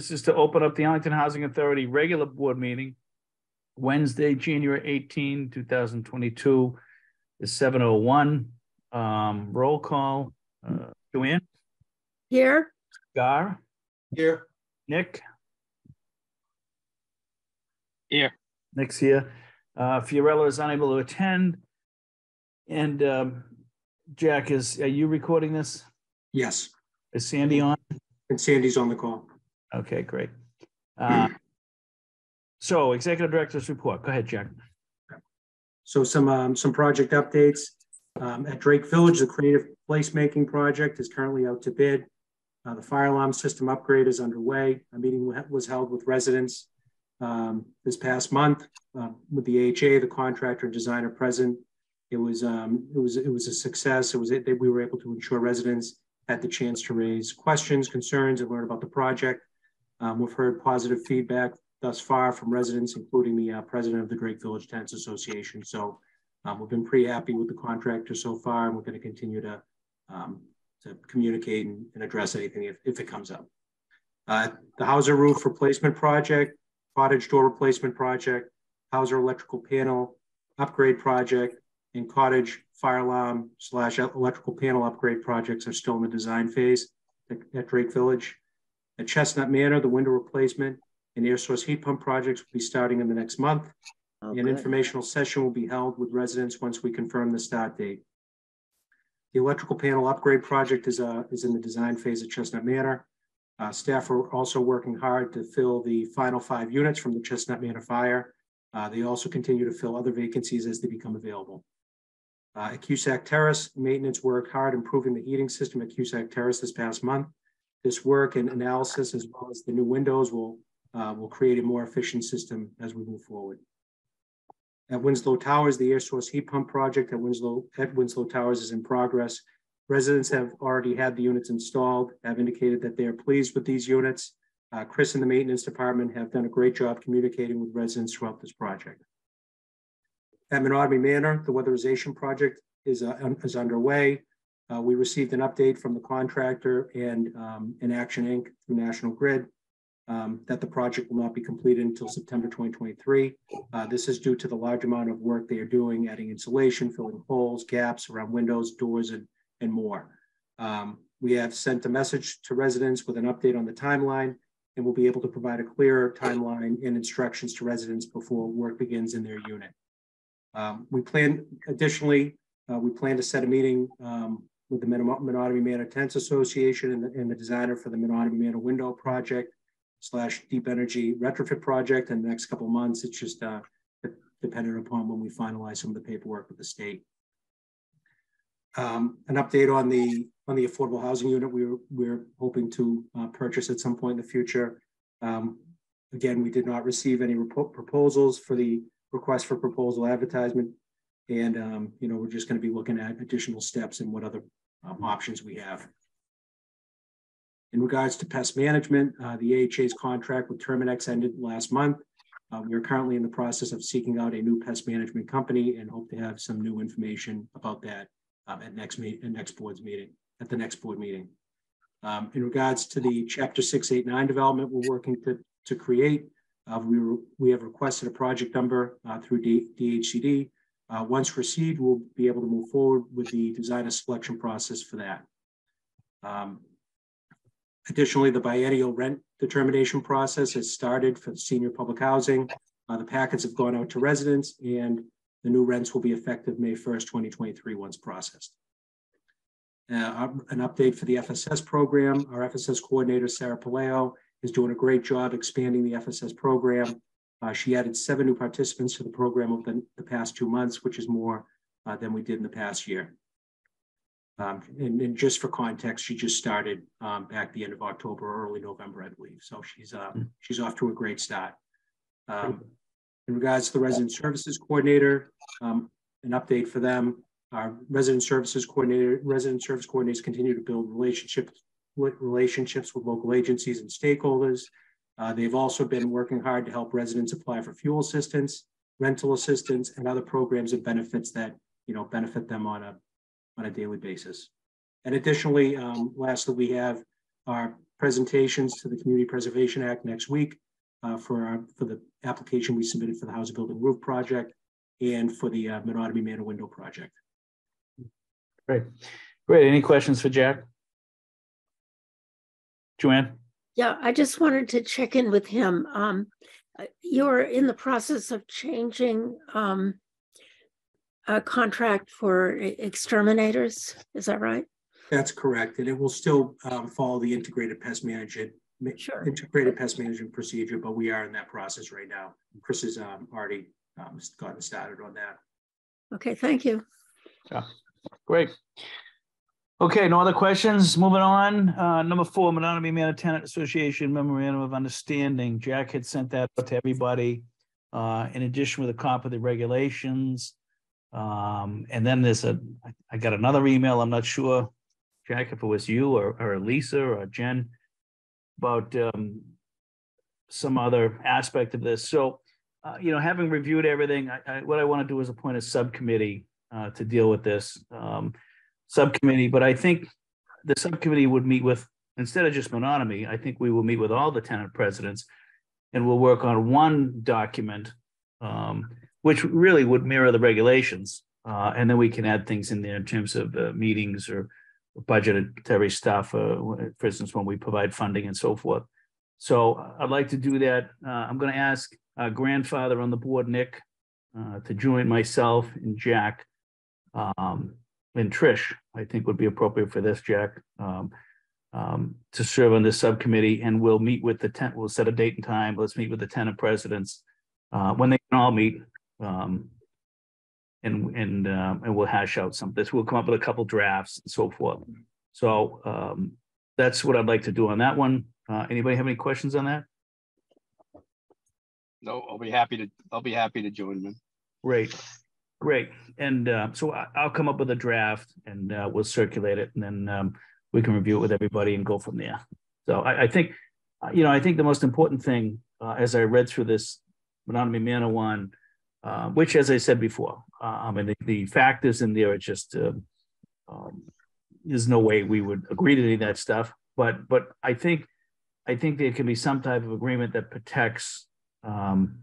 This is to open up the Arlington Housing Authority regular board meeting Wednesday, January 18, 2022, is 7:01. Um, Roll call, uh, Joanne, Here, Gar, Here. Nick? Here. Nick's here. Uh, Fiorello is unable to attend. And um, Jack, is, are you recording this? Yes, Is Sandy on? and Sandy's on the call. Okay, great. Uh, So Executive Director's report. Go ahead, Jack. So some, um, some project updates. Um, at Drake Village, the creative placemaking project is currently out to bid. Uh, the fire alarm system upgrade is underway. A meeting was held with residents um, this past month uh, with the AHA, the contractor and designer present. It was, um, it was, it was a success. It was, that we were able to ensure residents had the chance to raise questions, concerns, and learn about the project. Um, we've heard positive feedback thus far from residents, including the uh, president of the Drake Village Tenants Association. So um, we've been pretty happy with the contractor so far, and we're going to continue to um, to communicate and, and address anything if, if it comes up. Uh, the Hauser roof replacement project, cottage door replacement project, Hauser electrical panel upgrade project, and cottage fire alarm slash electrical panel upgrade projects are still in the design phase at Drake Village. At Chestnut Manor, the window replacement and air source heat pump projects will be starting in the next month. Oh, An informational session will be held with residents once we confirm the start date. The electrical panel upgrade project is, uh, is in the design phase at Chestnut Manor. Uh, staff are also working hard to fill the final five units from the Chestnut Manor fire. Uh, they also continue to fill other vacancies as they become available. Uh, at Cusack Terrace, maintenance worked hard improving the heating system at Cusack Terrace this past month. This work and analysis, as well as the new windows, will, uh, will create a more efficient system as we move forward. At Winslow Towers, the air source heat pump project at Winslow, at Winslow Towers is in progress. Residents have already had the units installed, have indicated that they are pleased with these units. Uh, Chris and the maintenance department have done a great job communicating with residents throughout this project. At Menotomy Manor, the weatherization project is, uh, is underway. Uh, we received an update from the contractor and, um, in Action Inc. through National Grid um, that the project will not be completed until September 2023. Uh, this is due to the large amount of work they are doing, adding insulation, filling holes, gaps around windows, doors, and, and more. Um, we have sent a message to residents with an update on the timeline, and we'll be able to provide a clearer timeline and instructions to residents before work begins in their unit. Um, we plan, additionally, uh, we plan to set a meeting um, with the Menotomy Manor Tents Association and the, and the designer for the Menotomy Manor Window Project slash deep energy retrofit project in the next couple months. It's just uh, dependent upon when we finalize some of the paperwork with the state. Um, an update on the on the affordable housing unit we we're, we're hoping to uh, purchase at some point in the future. Um, again, we did not receive any proposals for the request for proposal advertisement. And, um, you know, we're just going to be looking at additional steps and what other um, options we have. In regards to pest management, uh, the AHA's contract with Terminix ended last month. Uh, we are currently in the process of seeking out a new pest management company and hope to have some new information about that um, at next meet, at next board's meeting, at the next board meeting. Um, in regards to the chapter six, eight, nine development we're working to, to create, uh, we, we have requested a project number uh, through D- DHCD. Uh, once received, we'll be able to move forward with the designer selection process for that. Um, Additionally, the biennial rent determination process has started for senior public housing. Uh, the packets have gone out to residents and the new rents will be effective May first, twenty twenty-three, once processed. Uh, an update for the FSS program. Our FSS coordinator, Sarah Paleo, is doing a great job expanding the FSS program. Uh, she added seven new participants to the program over the, the past two months, which is more uh, than we did in the past year. Um, and, and just for context, she just started um, back the end of October, or early November, I believe. So she's uh, she's off to a great start. Um, in regards to the resident services coordinator, um, an update for them. Our resident services coordinator, resident service coordinators continue to build relationships with relationships with local agencies and stakeholders. Uh, they've also been working hard to help residents apply for fuel assistance, rental assistance, and other programs and benefits that you know benefit them on a on a daily basis. And additionally, um, lastly, we have our presentations to the Community Preservation Act next week uh, for our, for the application we submitted for the Hauser Building Roof Project and for the uh, Menotomy Manor Window Project. Great. Great. Any questions for Jack? Joanne? Yeah, I just wanted to check in with him. Um, uh, you're in the process of changing um a contract for exterminators, is that right? That's correct, and it will still um, follow the integrated pest management, Sure. integrated pest management procedure, but we are in that process right now. Chris has um, already um, gotten started on that. Okay, thank you. Great. Okay, no other questions? Moving on. Uh, number four, Menotomy Manor Tenant Association Memorandum of Understanding. Jack had sent that out to everybody. Uh, in addition with a copy of the regulations. Um, and then there's a, I got another email. I'm not sure, Jack, if it was you or, or Lisa or Jen. About, um, some other aspect of this. So, uh, you know, having reviewed everything, I, I, what I want to do is appoint a subcommittee uh, to deal with this um, subcommittee. But I think the subcommittee would meet with, instead of just Menotomy, I think we will meet with all the tenant presidents and we'll work on one document, um, which really would mirror the regulations. Uh, and then we can add things in there in terms of uh, meetings or budgetary stuff, uh, for instance, when we provide funding and so forth. So I'd like to do that. Uh, I'm going to ask grandfather on the board, Nick, uh, to join myself and Jack. Um, and Trish, I think would be appropriate for this, Jack. Um, um, to serve on this subcommittee and we'll meet with the tent, we'll set a date and time. Let's meet with the tenant presidents. Uh, when they can all meet. Um. And, and, um, and we'll hash out some, of this, we'll come up with a couple drafts and so forth. So, um, that's what I'd like to do on that one. Uh, anybody have any questions on that? No, I'll be happy to, I'll be happy to join them. Great, great. And uh, so I, I'll come up with a draft and uh, we'll circulate it and then um, we can review it with everybody and go from there. So I, I think, you know, I think the most important thing uh, as I read through this Menotomy Manor one, uh, which, as I said before, uh, I mean, the, the factors in there are just, uh, um, there's no way we would agree to any of that stuff. But, but I think, I think there can be some type of agreement that protects um,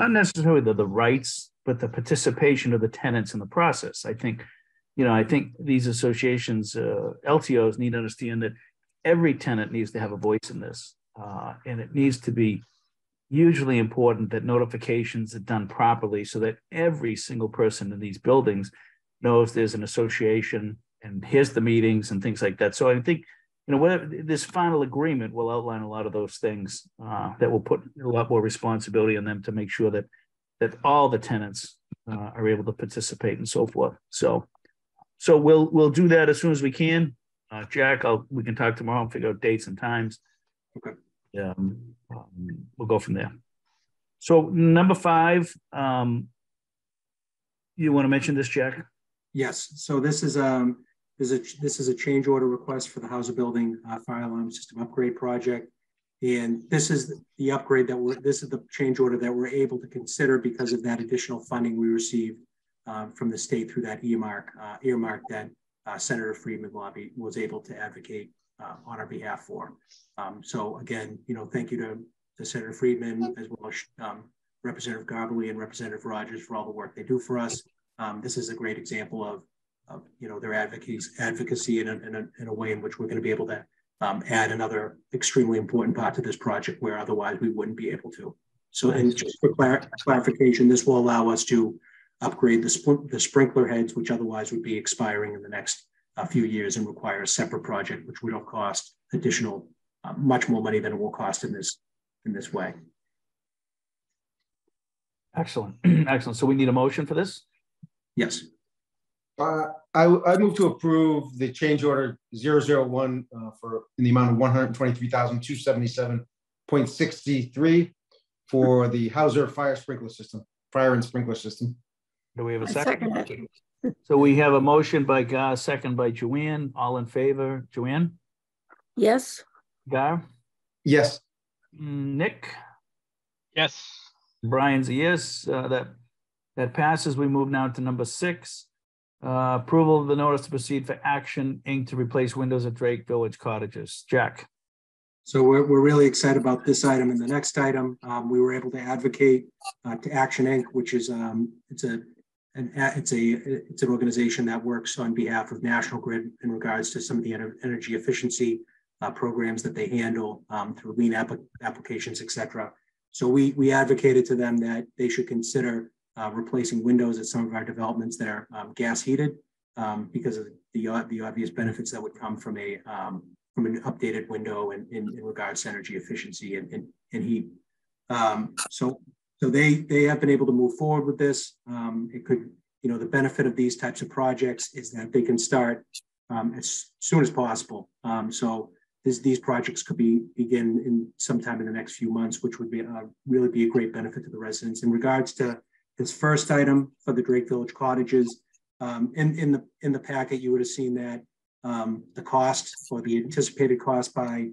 not necessarily the, the rights, but the participation of the tenants in the process. I think, you know, I think these associations, uh, LTOs need to understand that every tenant needs to have a voice in this. Uh, and it needs to be hugely important that notifications are done properly so that every single person in these buildings knows there's an association and here's the meetings and things like that. So I think, you know, whatever this final agreement will outline a lot of those things uh, that will put a lot more responsibility on them to make sure that that all the tenants uh, are able to participate and so forth. So, so we'll we'll do that as soon as we can. Uh, Jack, I'll we can talk tomorrow and figure out dates and times. Okay. Um, um, we'll go from there. So number five, um, you want to mention this, Jack? Yes, so this is, um, this is, a- this is a change order request for the Hauser Building uh, Fire Alarm System Upgrade Project. And this is the upgrade that we're, this is the change order that we're able to consider because of that additional funding we received um, from the state through that earmark, uh, earmark that uh, Senator Friedman lobby was able to advocate uh, on our behalf for. Um, so again, you know, thank you to, to Senator Friedman as well as um, Representative Garballey and Representative Rogers for all the work they do for us. Um, this is a great example of, of you know, their advocacy, advocacy in a, in a, in a way in which we're going to be able to um, add another extremely important part to this project where otherwise we wouldn't be able to. So, and just for clar- clarification, this will allow us to upgrade the, the sprinkler heads, which otherwise would be expiring in the next uh, few years and require a separate project, which would have cost additional, uh, much more money than it will cost in this in this way. Excellent, excellent. So we need a motion for this. Yes. Uh, I, I move to approve the change order zero zero one, uh, for, in the amount of one hundred twenty-three thousand, two seventy-seven point sixty-three for the Hauser Fire Sprinkler System, Fire and Sprinkler System. Do we have a I second? second So we have a motion by Gar, second by Joanne. All in favor? Joanne? Yes, Gar? Yes, Nick? Yes, Brian's a yes, uh, that, that passes. We move now to number six. Uh, approval of the notice to proceed for action Inc. to replace windows at Drake Village cottages. Jack, So we're, we're really excited about this item and the next item. Um, we were able to advocate uh, to Action Inc., which is um, it's a an it's a it's an organization that works on behalf of National Grid in regards to some of the ener- energy efficiency uh, programs that they handle um, through lean app- applications, et cetera. So we we advocated to them that they should consider uh, replacing windows at some of our developments that are um, gas heated um, because of the the obvious benefits that would come from a um, from an updated window in, in, in regards to energy efficiency and, and, and heat. Um, so, so they, they have been able to move forward with this. Um, it could, you know, the benefit of these types of projects is that they can start as soon as possible. So this, these projects could be begin in sometime in the next few months, which would be uh, really be a great benefit to the residents. In regards to this first item for the Drake Village cottages, um, in, in the in the packet, you would have seen that um, the cost or the anticipated cost by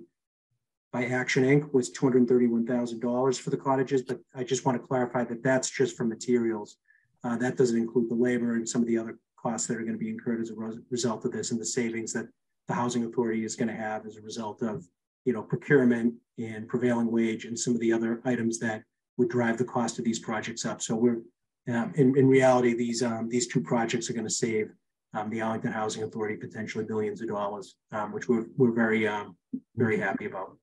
by Action Inc. was two hundred thirty-one thousand dollars for the cottages, but I just want to clarify that that's just for materials. Uh, that doesn't include the labor and some of the other costs that are going to be incurred as a res- result of this and the savings that the housing authority is going to have as a result of, you know, procurement and prevailing wage and some of the other items that would drive the cost of these projects up. So we're, um, in, in reality, these, um, these two projects are going to save um, the Arlington Housing Authority potentially billions of dollars, um, which we're, we're very, um, very happy about.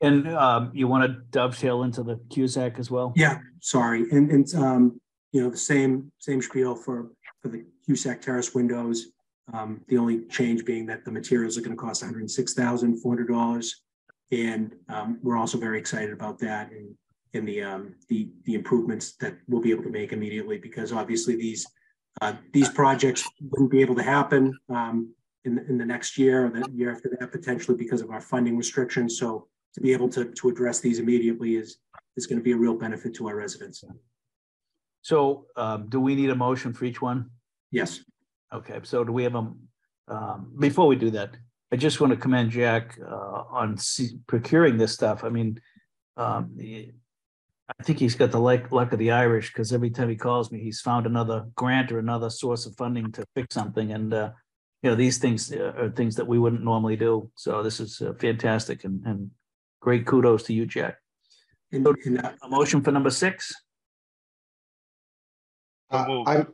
And um, you want to dovetail into the Cusack as well? Yeah, sorry. And, and, um, you know, the same, same spiel for, for the Cusack Terrace windows. Um, the only change being that the materials are going to cost hundred and six thousand, four hundred dollars. And, um, we're also very excited about that and, and the, um, the, the improvements that we'll be able to make immediately because obviously these, uh, these projects wouldn't be able to happen, um, in, in the next year or the year after that potentially because of our funding restrictions. So to be able to, to address these immediately is, is going to be a real benefit to our residents. So um, do we need a motion for each one? Yes. Okay, so do we have a, um, before we do that, I just want to commend Jack uh, on procuring this stuff. I mean, um, I think he's got the luck, luck of the Irish because every time he calls me, he's found another grant or another source of funding to fix something. And, uh, you know, these things uh, are things that we wouldn't normally do. So this is uh, fantastic and, and great kudos to you, Jack. And, and, uh, A motion for number six? So Uh, moved. I'm,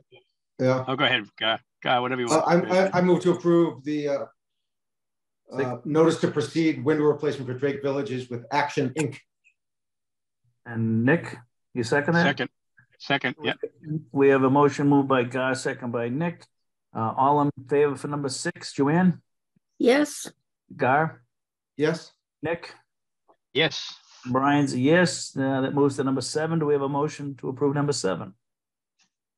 yeah, Oh, go ahead, guy, guy, whatever you Uh, want. I, I, I move to approve the uh, uh, notice to proceed window replacement for Drake Villages with Action Inc. And Nick, you second that? Second, second, yeah, We have a motion moved by Gar, second by Nick. Uh, all in favor for number six, Joanne, Yes, Gar, Yes, Nick, yes, Brian's a yes. Uh, that moves to number seven. Do we have a motion to approve number seven?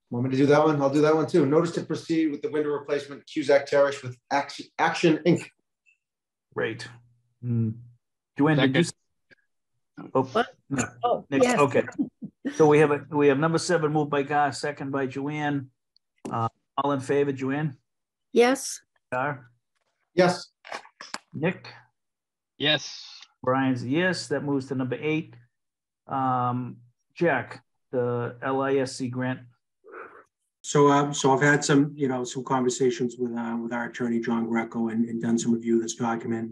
want me to do that one? I'll do that one too. Notice to proceed with the window replacement Cusack Terrace with Action, Action Inc. Great. Hmm. Joanne, did you? S- Oh, What? no, oh, Nick, yes, okay. So we have a, we have number seven moved by Guy, second by Joanne. Uh, all in favor, Joanne, yes, Gar, Yes, Nick? yes, Brian's a yes, that moves to number eight. Um, Jack, the LISC grant, so, uh, so I've had some, you know, some conversations with, uh, with our attorney, John Greco, and, and done some review of this document.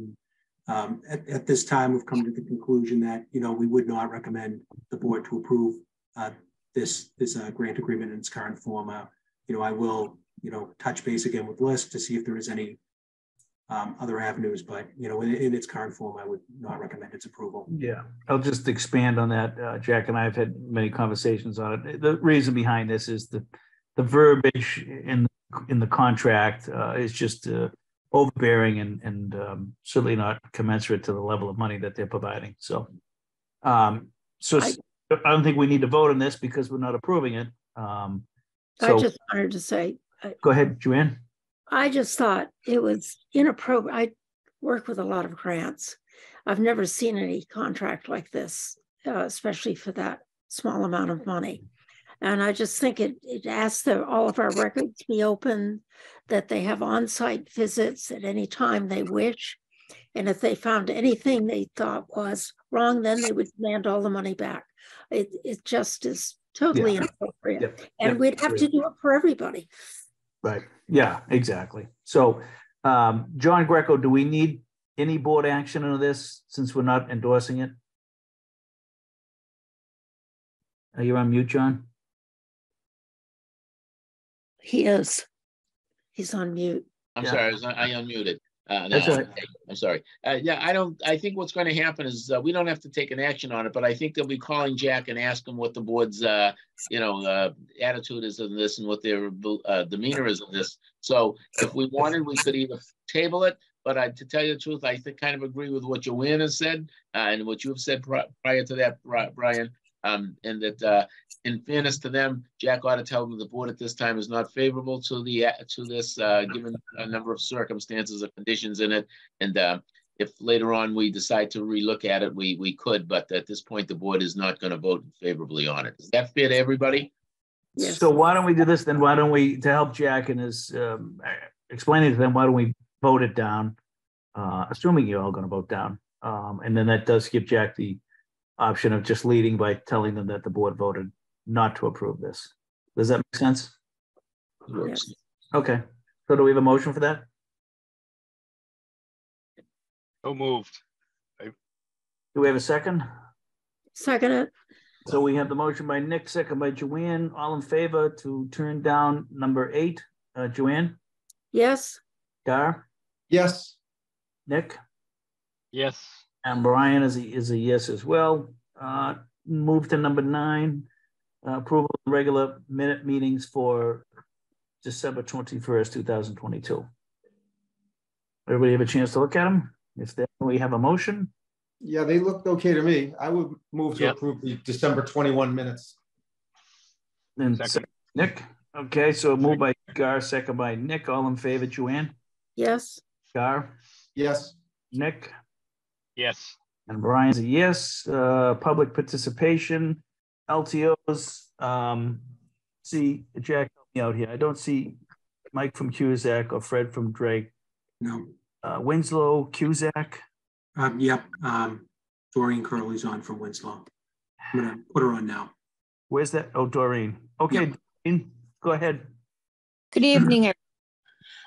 Um, at, at this time, we've come to the conclusion that, you know, we would not recommend the board to approve, uh, this, this, uh, grant agreement in its current form. Uh, you know, I will, you know, touch base again with LISC to see if there is any, um, other avenues, but, you know, in, in its current form, I would not recommend its approval. Yeah, I'll just expand on that. Uh, Jack and I have had many conversations on it. The reason behind this is the, the verbiage in, in the contract uh, is just overbearing and, and um, certainly not commensurate to the level of money that they're providing. So, um, so s- I don't think we need to vote on this because we're not approving it. Um, I just wanted to say, go ahead, Joanne. I just thought it was inappropriate. I work with a lot of grants. I've never seen any contract like this, uh, especially for that small amount of money. And I just think it, it asks that all of our records be open, that they have on-site visits at any time they wish. And if they found anything they thought was wrong, then they would demand all the money back. It, it just is totally inappropriate. Yep, And yep, we'd have to do it for everybody. Right. Yeah, exactly. So, um, John Greco, do we need any board action on this since we're not endorsing it? Are you on mute, John? He is. He's on mute. I'm Yeah. sorry, I was, I unmuted. Uh, That's now, all right. okay, I'm sorry. Uh, yeah, I don't, I think what's going to happen is, uh, we don't have to take an action on it, but I think they'll be calling Jack and ask him what the board's, uh, you know, uh, attitude is on this and what their, uh, demeanor is on this. So if we wanted, we could either table it, but I, to tell you the truth, I think kind of agree with what Joanna said, uh, and what you've said pri- prior to that, Brian. Um, and that, uh, in fairness to them, Jack ought to tell them the board at this time is not favorable to the, uh, to this, uh, given a number of circumstances or conditions in it. And, uh, if later on we decide to relook at it, we, we could, but at this point, the board is not gonna vote favorably on it. Is that fair to everybody? Yes. So why don't we do this, then why don't we, to help Jack and his, um, explaining to them, why don't we vote it down? Uh, assuming you're all gonna vote down, um, and then that does give Jack the option of just leading by telling them that the board voted not to approve this. Does that make sense? Works. Okay, so do we have a motion for that? So moved. Do we have a second? Second it. So we have the motion by Nick, second by Joanne, all in favor to turn down number eight. Uh, Joanne, Yes, Dar, Yes, Nick, Yes, and Brian is a, is a yes as well. Uh, move to number nine, uh, approval of regular minute meetings for December twenty-first, two thousand twenty-two. Everybody have a chance to look at them? If then we have a motion, yeah, they looked okay to me. I would move to Yeah. approve the December twenty-one minutes. then Second. Nick, okay, so move by Gar, second by Nick, all in favor, Joanne, yes, Gar, Yes, Nick? Yes, And Brian's a yes, uh, public participation, LTOs, um, see, Jack, help me out here. I don't see Mike from Cusack or Fred from Drake, No, uh, Winslow, Cusack. um, yep, um, Doreen Curley's on from Winslow. I'm gonna put her on now. Where's that? Oh, Doreen. Okay, Doreen, go ahead. Good evening.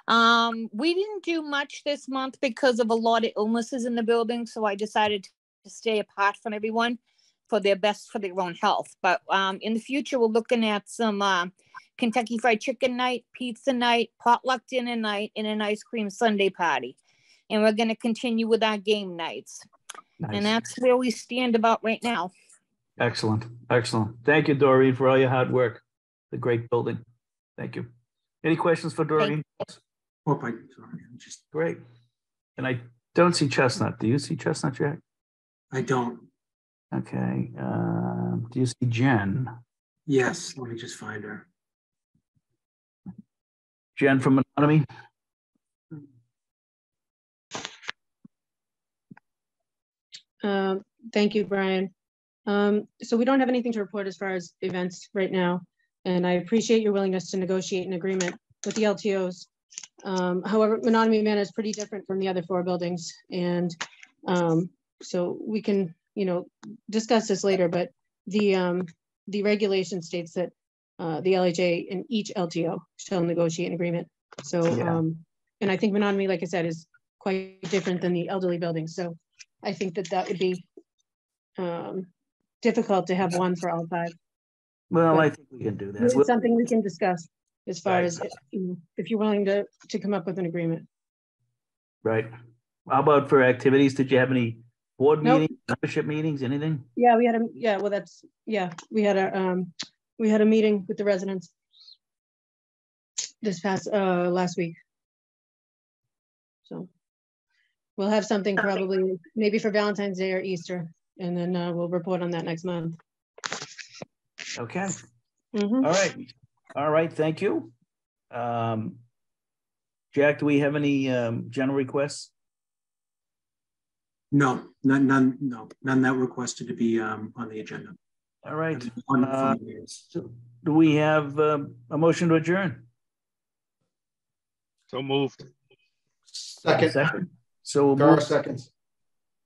Um, we didn't do much this month because of a lot of illnesses in the building, so I decided to stay apart from everyone for their best for their own health. But um, in the future, we're looking at some uh, Kentucky Fried Chicken night, pizza night, potluck dinner night, and an ice cream Sunday party. And we're going to continue with our game nights. And that's where we stand about right now. Excellent, excellent. Thank you, Doreen, for all your hard work. The great building. Thank you. Any questions for Doreen? Oh, I, sorry, I'm just, Great. And I don't see Chestnut. Do you see Chestnut, Jack? I don't, Okay, um, do you see Jen? yes, let me just find her. Jen from Anonymous? Um, Thank you, Brian. Um, So we don't have anything to report as far as events right now, and I appreciate your willingness to negotiate an agreement with the LTOs. Um, However, Menotomy Manor is pretty different from the other four buildings, and um, so we can, you know, discuss this later, but the, um, the regulation states that uh, the LHA and each LTO shall negotiate an agreement. So, Yeah. um, and I think Menotomy, like I said, is quite different than the elderly buildings, so I think that that would be um, difficult to have one for all five. Well, But- I think we can do that. It's We'll- something we can discuss as far Right. as, you know, if you're willing to, to come up with an agreement. Right. How about for activities? Did you have any board Nope. meetings, membership meetings, anything? Yeah, we had a, yeah, well, that's, yeah, we had a, um, we had a meeting with the residents this past, uh, last week. So we'll have something probably, maybe for Valentine's Day or Easter, and then, uh, we'll report on that next month. Okay, Mhm. all right. All right, thank you. Um, Jack, do we have any, um, general requests? No, none, none, no, none that requested to be, um, on the agenda. All right. Uh, so Do we have, um, a motion to adjourn? so moved. second, Second. So we'll Gar move, seconds.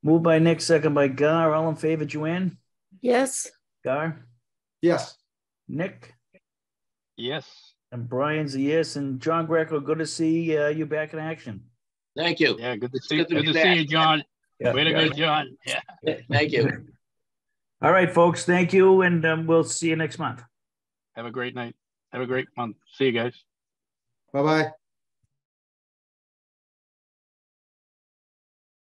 move by Nick, second by Gar, all in favor, Joanne? yes. Gar, Yes, Nick? Yes, And Brian's a yes, and John Greco, good to see uh, you back in action. Thank you. Yeah, good to see, good to good be to see you. John. Yeah, Way to yeah. go, John. Yeah. Thank you. All right, folks, thank you, and um, we'll see you next month. Have a great night. Have a great month. See you guys. Bye-bye.